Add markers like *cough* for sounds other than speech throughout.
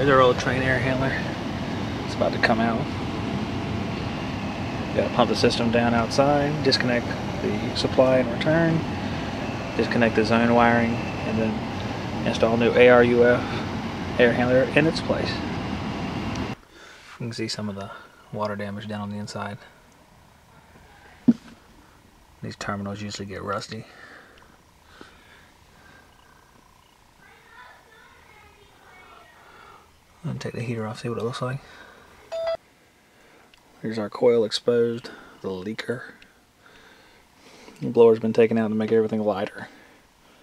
There's our old Trane air handler. It's about to come out. Got to pump the system down outside, disconnect the supply and return, disconnect the zone wiring, and then install new ARUF air handler in its place. You can see some of the water damage down on the inside. These terminals usually get rusty. I'm take the heater off, see what it looks like. Here's our coil exposed, the leaker. The blower's been taken out to make everything lighter.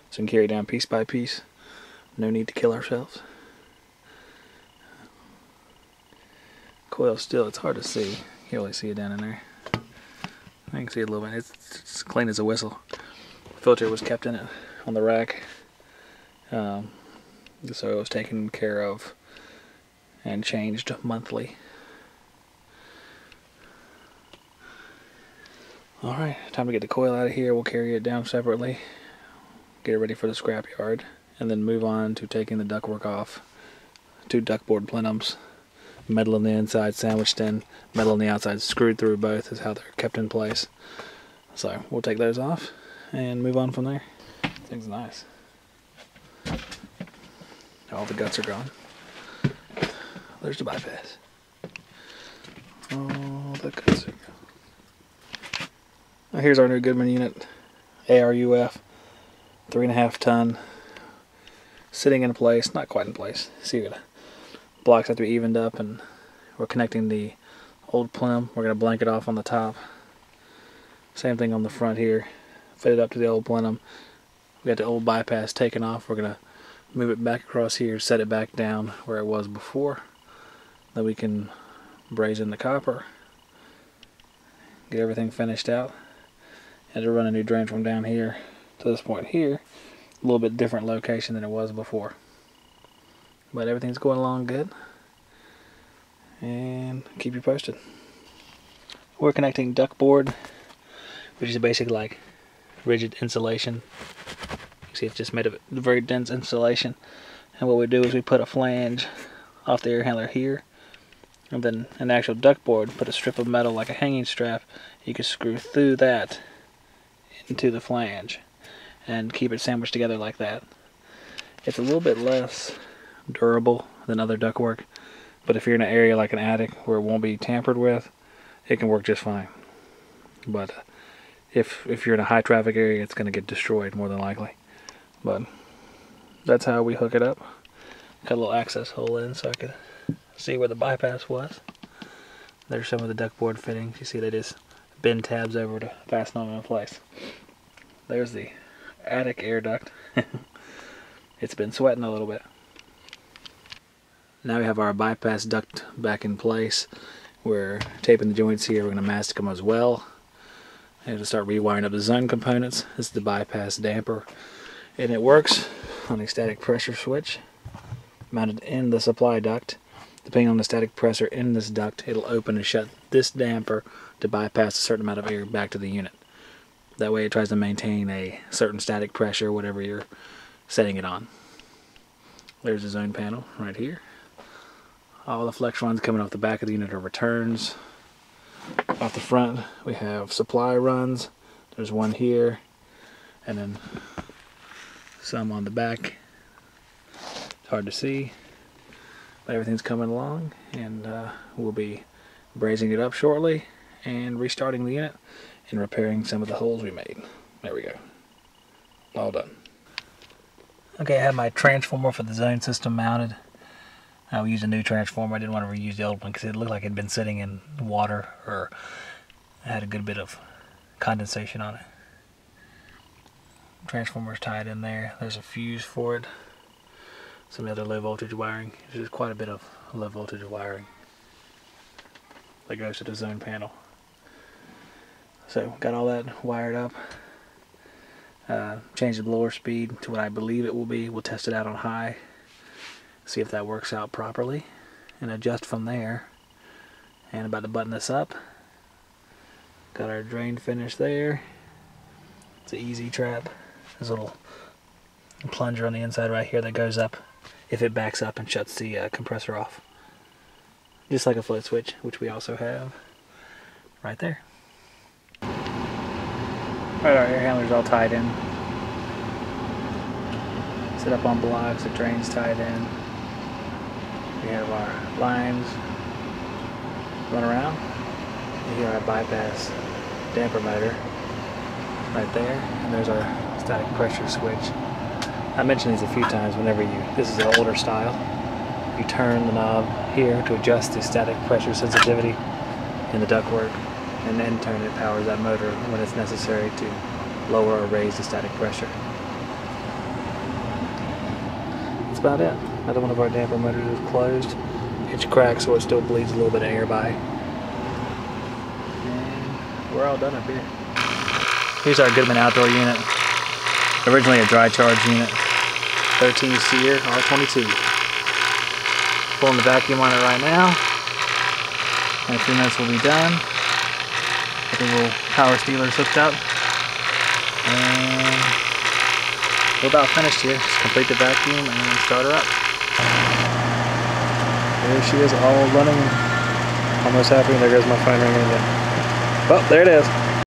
So we can carry down piece by piece. No need to kill ourselves. Coil still, it's hard to see. You can only see it down in there. I can see it a little bit. It's, it's clean as a whistle. filter was kept in it on the rack. Um, so it was taken care of and changed monthly. Alright, time to get the coil out of here. We'll carry it down separately, get it ready for the scrapyard, and then move on to taking the ductwork off. Two ductboard plenums, metal on the inside sandwiched in, metal on the outside screwed through both is how they're kept in place. So we'll take those off and move on from there. Thing's nice. All the guts are gone. There's the bypass. Guts are gone. Now here's our new Goodman unit, ARUF, three and a half ton, sitting in place, not quite in place. See, the blocks have to be evened up, and we're connecting the old plenum. We're gonna blanket off on the top. Same thing on the front here, fit it up to the old plenum. We got the old bypass taken off. We're gonna move it back across here, set it back down where it was before. Then we can braze in the copper, get everything finished out. Had to run a new drain from down here to this point here. A little bit different location than it was before. But everything's going along good. And keep you posted. We're connecting duct board, which is basically like rigid insulation. You see it's just made of very dense insulation. And what we do is we put a flange off the air handler here and then an actual duct board, put a strip of metal like a hanging strap. You can screw through that into the flange and keep it sandwiched together like that. It's a little bit less durable than other ductwork, but if you're in an area like an attic where it won't be tampered with, it can work just fine. But uh, if if you're in a high traffic area, it's going to get destroyed more than likely. But that's how we hook it up. Got a little access hole in so I could see where the bypass was. There's some of the ductboard fittings. You see they just bend tabs over to fasten them in place. There's the attic air duct. *laughs* it's been sweating a little bit. Now we have our bypass duct back in place. We're taping the joints here. We're going to mastic them as well. And to start rewiring up the zone components. This is the bypass damper. And it works on a static pressure switch mounted in the supply duct. Depending on the static pressure in this duct, it'll open and shut this damper to bypass a certain amount of air back to the unit. That way it tries to maintain a certain static pressure, whatever you're setting it on. There's the zone panel right here. All the flex runs coming off the back of the unit are returns. Off the front, we have supply runs. There's one here, and then some on the back. It's hard to see, everything's coming along, and uh, we'll be brazing it up shortly and restarting the unit and repairing some of the holes we made. There we go. All done. Okay, I have my transformer for the zone system mounted. I will use a new transformer. I didn't want to reuse the old one because it looked like it had been sitting in water or had a good bit of condensation on it. Transformer's tied in there. There's a fuse for it. Some other low voltage wiring. There's quite a bit of low voltage wiring that goes to the zone panel. So got all that wired up. Uh, change the blower speed to what I believe it will be. We'll test it out on high. See if that works out properly. And adjust from there. And about to button this up. Got our drain finished there. It's an easy trap. There's a little plunger on the inside right here that goes up if it backs up and shuts the uh, compressor off. Just like a float switch, which we also have right there. Right, our air handler's all tied in. Set up on blocks, the drain's tied in. We have our lines run around. You hear our bypass damper motor right there, and there's our static pressure switch. I mentioned these a few times whenever you, this is an older style, you turn the knob here to adjust the static pressure sensitivity in the ductwork, and then turn it powers that motor when it's necessary to lower or raise the static pressure. That's about it. Another one of our damper motors is closed. It's cracked so it still bleeds a little bit of air by. And we're all done up here. Here's our Goodman outdoor unit. Originally a dry charge unit. 13 SEER R22. Pulling the vacuum on it right now. In a few minutes we'll be done. Got the little power stealers hooked up. And we're about finished here. Just complete the vacuum and start her up. There she is all running. Almost happy. There goes my phone ringing again. Well, there it is.